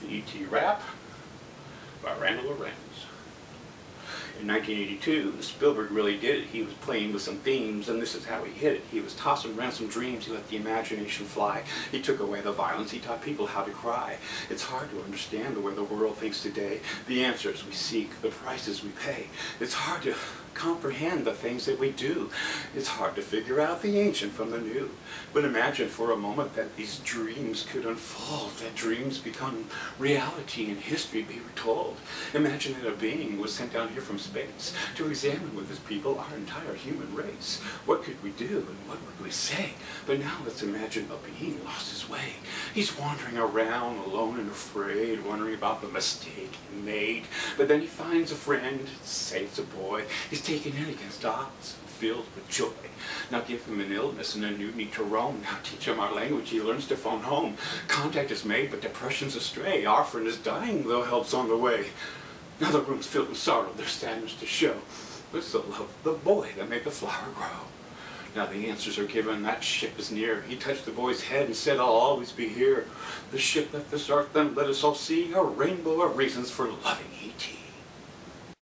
The E.T. Rap by Randall Lorenz. In 1982, Spielberg really did it. He was playing with some themes, and this is how he hit it. He was tossing around some dreams. He let the imagination fly. He took away the violence. He taught people how to cry. It's hard to understand the way the world thinks today, the answers we seek, the prices we pay. It's hard to comprehend the things that we do. It's hard to figure out the ancient from the new. But imagine for a moment that these dreams could unfold, that dreams become reality and history be retold. Imagine that a being was sent down here from space to examine with his people our entire human race. What could we do and what would we say? But now let's imagine a being lost his way. He's wandering around alone and afraid, wondering about the mistake he made. But then he finds a friend, say it's a boy. He's taken in against odds, filled with joy. Now give him an illness and a new need to roam. Now teach him our language, he learns to phone home. Contact is made, but depression's astray. Our friend is dying, though help's on the way. Now the room's filled with sorrow, there's sadness to show. It's the love the boy that made the flower grow. Now the answers are given, that ship is near. He touched the boy's head and said, I'll always be here. The ship left this earth, then let us all see a rainbow of reasons for loving E.T.